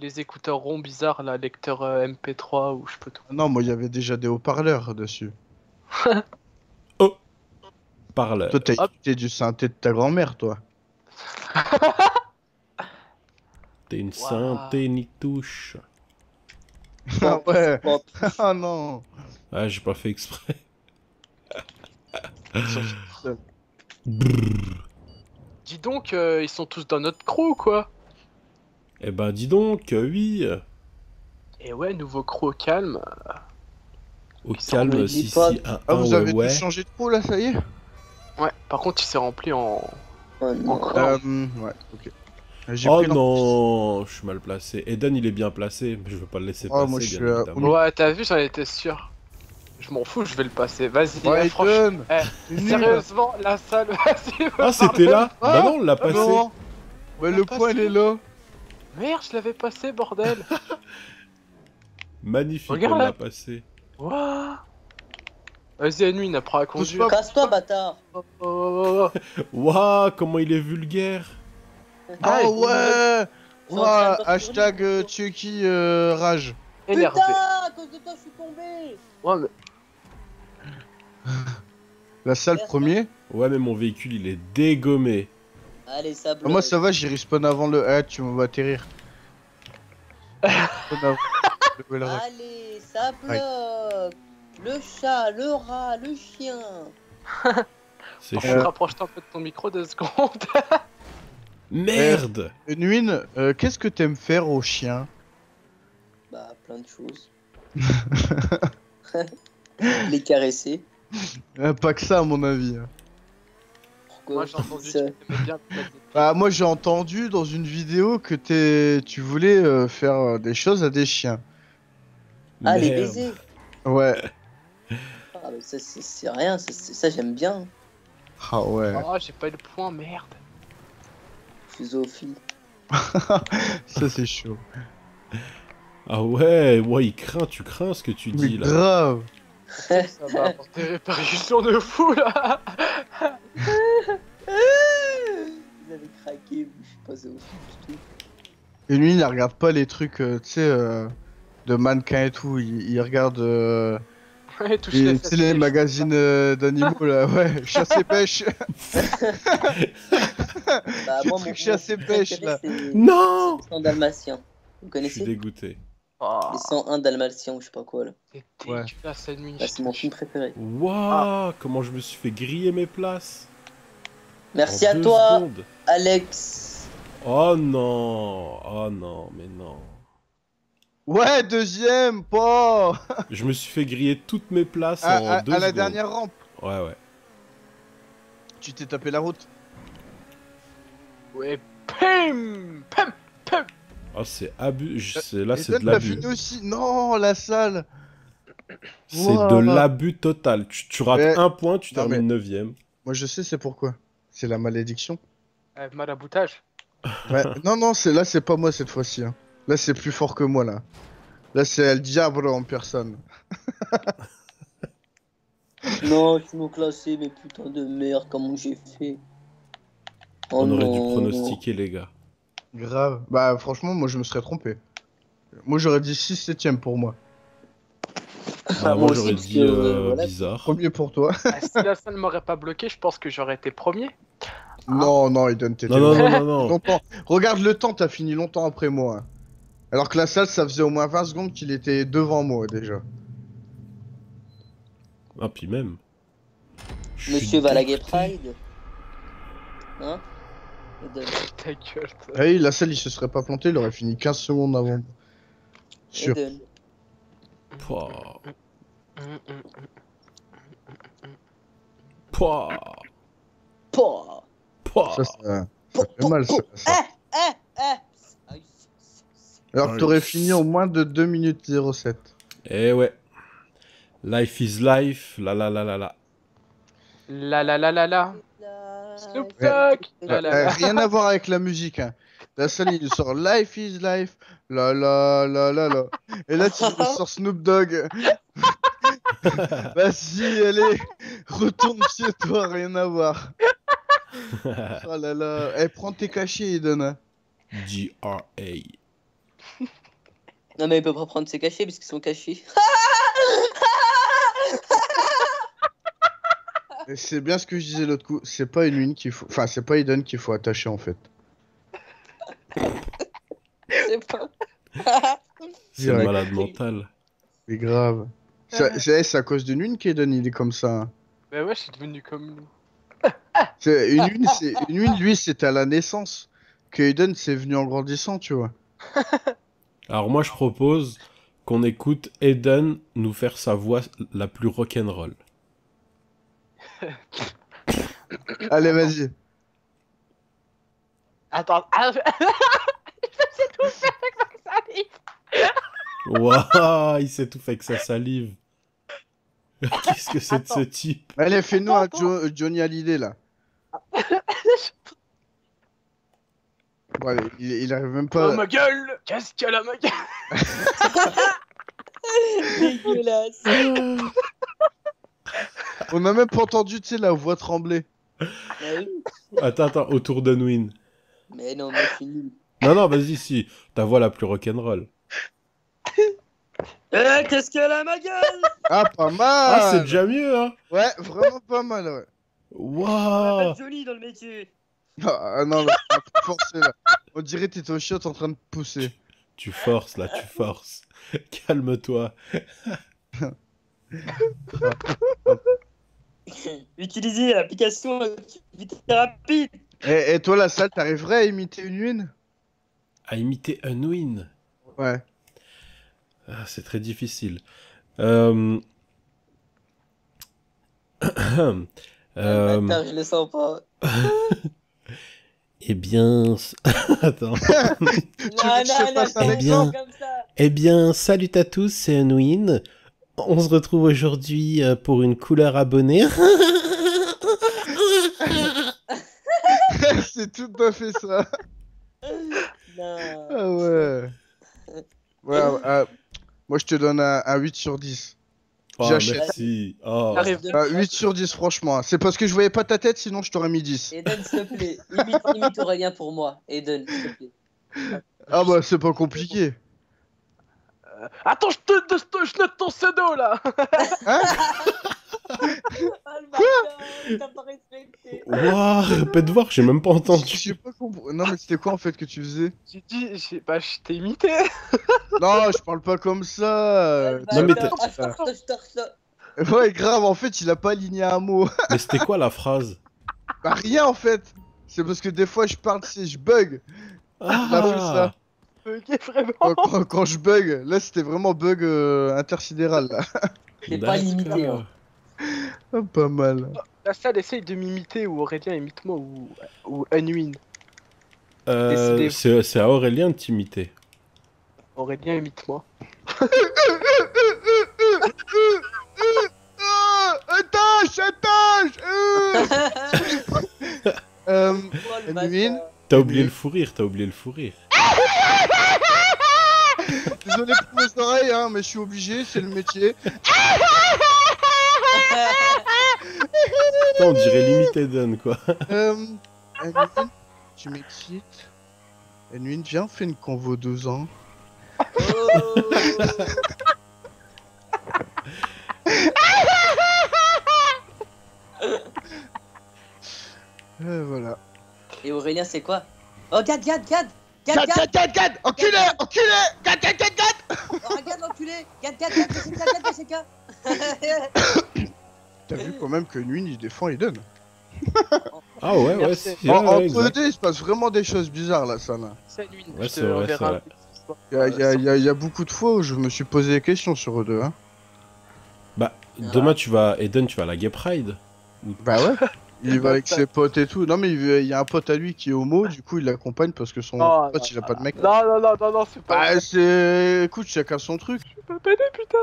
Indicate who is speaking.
Speaker 1: les écouteurs ronds bizarres, là, lecteur euh, MP3 ou je peux tout.
Speaker 2: Non, moi, il y avait déjà des haut-parleurs dessus.
Speaker 3: Parle.
Speaker 2: Toi, t'as écouté du synthé de ta grand-mère, toi.
Speaker 3: T'es une santé ni touche.
Speaker 2: Ah ouais. Ah non.
Speaker 3: Ah, j'ai pas fait exprès.
Speaker 1: Dis donc, euh, ils sont tous dans notre crew, quoi.
Speaker 3: Eh ben, dis donc, euh, oui.
Speaker 1: Et ouais, nouveau crew au calme.
Speaker 3: Au calme, si, si, un,
Speaker 2: Ah,
Speaker 3: un,
Speaker 2: vous
Speaker 3: ouais,
Speaker 2: avez
Speaker 3: ouais.
Speaker 2: tous changé de peau, là, ça y est?
Speaker 1: Ouais, par contre, il s'est rempli en.
Speaker 4: Oh non.
Speaker 1: Encore.
Speaker 2: Euh, ouais, ok. J'ai
Speaker 3: Oh
Speaker 2: pris
Speaker 3: non, je suis mal placé. Eden, il est bien placé, mais je veux pas le laisser
Speaker 2: Oh,
Speaker 3: passer,
Speaker 2: moi, je suis, euh,
Speaker 3: évidemment.
Speaker 1: Ouais, t'as vu, j'en étais sûr. Je m'en fous, je vais le passer. Vas-y,
Speaker 2: Ouais,
Speaker 1: eh, franchement.
Speaker 2: Eden
Speaker 1: Eh,
Speaker 2: Nul.
Speaker 1: Sérieusement, la salle, vas-y.
Speaker 3: Ah, c'était là?
Speaker 2: Ah
Speaker 3: Bah non, on l'a
Speaker 2: Ah
Speaker 3: passé.
Speaker 2: non Ouais, le point, il est là
Speaker 1: Merde, je l'avais passé, bordel.
Speaker 3: Magnifique,
Speaker 1: Regarde
Speaker 3: on l'a passé.
Speaker 1: Wouah. Vas-y, Anouine, apprends à conduire.
Speaker 2: pas.
Speaker 4: Casse-toi, bâtard.
Speaker 1: Oh, oh, oh, oh.
Speaker 3: Waouh, comment il est vulgaire
Speaker 2: Ah ouais Ouais, hashtag euh, Chucky euh, rage.
Speaker 1: Énervé.
Speaker 4: Putain, à cause de toi, je suis tombé.
Speaker 1: Ouais, mais
Speaker 2: La salle premier
Speaker 3: Ouais, mais mon véhicule, il est dégommé.
Speaker 4: Allez, ça
Speaker 2: Ah,
Speaker 4: bloque.
Speaker 2: Moi ça va, j'y respawn avant le... Ah, tu vas atterrir.
Speaker 4: Allez, ça bloque. Le chat, le rat, le chien.
Speaker 3: C'est chaud.
Speaker 1: contre, rapproche-toi un peu de ton micro deux secondes.
Speaker 3: Merde
Speaker 2: Euh, Nuine, euh, qu'est-ce que t'aimes faire aux chiens
Speaker 4: Bah, plein de choses. Les caresser.
Speaker 2: Euh, Pas que ça à mon avis.
Speaker 1: Moi, j'ai entendu tu bien
Speaker 2: Bah moi j'ai entendu dans une vidéo que t'es... tu voulais euh, faire euh, des choses à des chiens.
Speaker 4: Ah, les
Speaker 3: Merde.
Speaker 4: baisers.
Speaker 2: Ouais.
Speaker 4: Ah, bah, ça, c'est c'est rien, ça, c'est- ça j'aime bien.
Speaker 2: Ah ouais.
Speaker 1: Oh, j'ai pas eu le point, merde.
Speaker 4: Fusophile.
Speaker 2: ça c'est chaud.
Speaker 3: Ah ouais, ouais, il craint, tu crains ce que tu
Speaker 2: Mais
Speaker 3: dis là.
Speaker 2: grave.
Speaker 1: Ça va des répercussions de fou là.
Speaker 4: Vous avez craqué, du tout.
Speaker 2: Et lui il regarde pas les trucs, euh, tu sais, euh, de mannequins et tout. Il, il regarde... Euh...
Speaker 1: Ouais, touche
Speaker 2: les-
Speaker 1: les
Speaker 2: les magazines euh, d'animaux là, ouais, chasse et pêche.
Speaker 4: Bah,
Speaker 2: Le
Speaker 4: moi,
Speaker 2: truc
Speaker 4: mon,
Speaker 2: chasse et pêche, là.
Speaker 4: c'est-
Speaker 3: Non
Speaker 4: les 100 dalmatiens. Vous
Speaker 3: Je suis
Speaker 4: connaissez?
Speaker 3: dégoûté.
Speaker 1: Oh,
Speaker 4: Les 101 dalmatiens ou je sais pas quoi là.
Speaker 1: c'est
Speaker 2: Ouais.
Speaker 4: Bah, c'est mon film préféré.
Speaker 3: Waouh, comment je me suis fait griller mes places.
Speaker 4: Merci
Speaker 3: En
Speaker 4: à toi,
Speaker 3: secondes.
Speaker 4: Alex.
Speaker 3: Oh non, oh non, mais non.
Speaker 2: Ouais, deuxième, pas
Speaker 3: Je me suis fait griller toutes mes places
Speaker 2: à,
Speaker 3: en
Speaker 2: à-
Speaker 3: deux
Speaker 2: à la
Speaker 3: secondes.
Speaker 2: dernière rampe.
Speaker 3: Ouais, ouais.
Speaker 2: Tu t'es tapé la route.
Speaker 1: Ouais, pim, pim, pim.
Speaker 3: Oh, c'est abus. c'est- Là, c'est de l'abus.
Speaker 2: fini aussi. Non, la salle.
Speaker 3: C'est
Speaker 2: Wow.
Speaker 3: de l'abus total. Tu, tu rates
Speaker 2: Mais-
Speaker 3: un point, tu
Speaker 2: Non,
Speaker 3: termines neuvième.
Speaker 2: Moi, je sais, c'est pourquoi. C'est la malédiction.
Speaker 1: Euh, maraboutage.
Speaker 2: Ouais. non, non, c'est là, c'est pas moi cette fois-ci. hein. Là, c'est plus fort que moi là. Là, c'est El Diablo en personne.
Speaker 4: Non, tu m'as classé, mais putain de merde, comment j'ai fait? Oh
Speaker 3: On aurait dû
Speaker 4: non.
Speaker 3: pronostiquer, les gars.
Speaker 2: Grave. Bah, franchement, moi, je me serais trompé. Moi, j'aurais dit 6 7 pour moi.
Speaker 3: Bah,
Speaker 4: moi
Speaker 3: moi, j'aurais dit
Speaker 4: que,
Speaker 3: euh,
Speaker 4: voilà.
Speaker 3: bizarre.
Speaker 2: Premier pour toi.
Speaker 1: Ah, si la salle m'aurait pas bloqué, je pense que j'aurais été premier.
Speaker 2: Non, non, Eden, t'étais
Speaker 3: Non, non, non, non, non.
Speaker 2: longtemps. Regarde le temps, t'as fini longtemps après moi. hein. Alors que la salle, ça faisait au moins 20 secondes qu'il était devant moi déjà.
Speaker 3: Ah, puis même.
Speaker 4: Monsieur Valaguet. Pride. Hein Eden.
Speaker 1: Ta gueule. toi.
Speaker 2: Ah oui, la salle, il se serait pas planté, il aurait fini 15 secondes avant. Sûr.
Speaker 4: Eden.
Speaker 3: Pouah,
Speaker 1: Hum, hum.
Speaker 3: pouah,
Speaker 4: Pouah.
Speaker 2: Ça, ça, ça fait mal, ça. ça.
Speaker 4: Eh, eh.
Speaker 2: Alors que t'aurais fini en moins de 2 minutes 07.
Speaker 3: Eh ouais. Life is life, la la la la la.
Speaker 1: La la la la la. Snoop Dogg. La la la.
Speaker 2: rien à voir avec la musique. Hein. La salle, il sort Life is Life. La la la la la. Et là, tu sors Snoop Dogg. Vas-y, allez. Retourne chez toi, rien à voir. Oh là là. Eh, prends tes cachets, Eden.
Speaker 3: G.R.A.
Speaker 4: Non, mais il peut pas prendre ses cachets parce qu'ils sont cachés.
Speaker 2: Et C'est bien ce que je disais l'autre coup. C'est pas une une qu'il faut. Enfin, c'est pas Eden qu'il faut attacher en fait.
Speaker 4: C'est pas.
Speaker 3: C'est
Speaker 2: Direct.
Speaker 3: malade mental.
Speaker 2: C'est grave. Ça- C'est c'est à cause d'une une qu'Eden il est comme ça. hein.
Speaker 1: Bah ouais, je suis devenu comme
Speaker 2: une une, c'est une une, lui c'était à la naissance. Que Eden c'est venu en grandissant, tu vois.
Speaker 3: Alors moi je propose qu'on écoute Eden nous faire sa voix la plus rock'n'roll.
Speaker 2: Allez, vas-y.
Speaker 1: Attends, ah, c'est tout fait avec ma salive.
Speaker 3: Waouh, il s'est tout fait avec sa salive. Qu'est-ce que c'est de ce type?
Speaker 2: Allez, fais-nous un. Jo- Johnny Hallyday là. Ouais, il, il arrive même
Speaker 1: Oh
Speaker 2: pas.
Speaker 1: ma gueule Qu'est-ce qu'elle a ma gueule?
Speaker 4: Dégueulasse.
Speaker 2: On a même pas entendu, tu sais, la voix trembler.
Speaker 3: Attends, attends, autour d'Unwin.
Speaker 4: Mais non, je suis nul.
Speaker 3: Non, non, vas-y, si. Ta voix la plus rock'n'roll.
Speaker 4: Eh, qu'est-ce qu'elle a ma gueule?
Speaker 2: Ah, pas mal
Speaker 3: Ah, c'est déjà mieux, hein
Speaker 2: Ouais, vraiment pas mal, ouais.
Speaker 3: Waouh
Speaker 4: jolie dans le métier.
Speaker 2: Ah ah, non, là, un forcé là. On dirait que t'étais au chiotte en train de pousser.
Speaker 3: Tu forces, là, tu forces. Calme-toi.
Speaker 4: Utilisez l'application activité rapide.
Speaker 2: Et, et toi, la salle, t'arriverais à imiter une une
Speaker 3: À imiter Unwin.
Speaker 2: Ouais.
Speaker 3: Ah, c'est très difficile. Euh... euh...
Speaker 4: Bâtard, je le sens pas.
Speaker 3: Eh bien... Attends.
Speaker 4: Non,
Speaker 2: fasse un
Speaker 3: Eh bien-
Speaker 4: comme ça.
Speaker 3: Eh bien, salut à tous, c'est Unwin. On se retrouve aujourd'hui euh, pour une couleur abonnée.
Speaker 2: c'est tout à fait ça.
Speaker 4: Non.
Speaker 2: Ah ouais. Ouais, euh, moi, je te donne un, un 8 sur 10.
Speaker 3: Oh,
Speaker 2: J'achète.
Speaker 3: merci. Oh.
Speaker 1: Arrive.
Speaker 2: Ah, 8 sur 10, franchement. C'est parce que je voyais pas ta tête, sinon je t'aurais mis 10.
Speaker 4: Eden, s'il te plaît. Imite, imite Aurélien pour moi. Eden, s'il te plaît.
Speaker 2: Ah bah, c'est pas compliqué.
Speaker 1: Attends, je te, je te- je note ton pseudo là
Speaker 2: Hein
Speaker 4: Ah, le bâtard, il t'a pas respecté.
Speaker 3: Waouh, répète voir, j'ai même pas
Speaker 2: J'ai
Speaker 3: entendu.
Speaker 2: pas compris. Non, mais c'était quoi en fait que tu faisais?
Speaker 1: J'ai dit, j'ai bah, je t'ai imité
Speaker 2: Non, je parle pas comme ça.
Speaker 3: Non, mais
Speaker 4: Bâtard.
Speaker 3: t'as-
Speaker 4: Ah.
Speaker 2: Ouais, grave, en fait, il a pas aligné un mot.
Speaker 3: Mais c'était quoi la phrase?
Speaker 2: Bah, rien en fait. C'est parce que des fois, je parle, sais, je bug. a fait ça.
Speaker 1: Vraiment
Speaker 2: Quand, quand- quand je bug, là, c'était vraiment bug euh, intersidéral. Là.
Speaker 4: C'est pas limité, hein.
Speaker 2: Ah, pas mal.
Speaker 1: La salle essaye de m'imiter ou Aurélien imite-moi ou, ou Unwin.
Speaker 3: Euh, c'est c'est à Aurélien de t'imiter.
Speaker 1: Aurélien imite-moi.
Speaker 2: Ah, attache, attache euh. Euh,
Speaker 4: le
Speaker 2: Edwin
Speaker 4: bâtard.
Speaker 3: T'as oublié le fou rire, t'as oublié le fou rire.
Speaker 2: Désolé pour mes oreilles, hein, mais je suis obligé, c'est le métier.
Speaker 3: Putain, on dirait limite Eden, quoi.
Speaker 2: Euh, Edwin, tu m'excites. Edwin, viens, on fait une convo 12 ans.
Speaker 4: Oh.
Speaker 2: Euh, voilà.
Speaker 4: Et Aurélien, c'est quoi Oh, Gad, Gad, Gad Gad,
Speaker 2: Gad,
Speaker 4: Gad
Speaker 2: gad, gad, gad Enculé, enculé Gad, gad, gad, gad
Speaker 4: Oh, Gad, l'enculé Gad, Gad, Gad, PCK, Gad, PCK
Speaker 2: T'as vu quand même que Edwin, il défend Eden.
Speaker 3: Ah ouais, ouais, si,
Speaker 2: En-
Speaker 3: ouais,
Speaker 2: entre deux, il se passe vraiment des choses bizarres là, ça là.
Speaker 1: C'est.
Speaker 3: Ouais,
Speaker 1: je
Speaker 3: c'est
Speaker 1: te
Speaker 3: vrai, c'est.
Speaker 2: Il y a, y a- y a- y a beaucoup de fois où je me suis posé des questions sur eux deux. Hein.
Speaker 3: Bah, demain, tu vas... Eden, tu vas à la Gay Pride.
Speaker 2: Bah ouais. Il va avec ses potes et tout. Non mais il veut- il y a un pote à lui qui est homo, du coup il l'accompagne parce que son
Speaker 1: Oh,
Speaker 2: pote il a pas de mec.
Speaker 1: Non, non, non, non, non, c'est pas.
Speaker 2: Bah c'est... Écoute, chacun son truc.
Speaker 1: Je peux pas péter, putain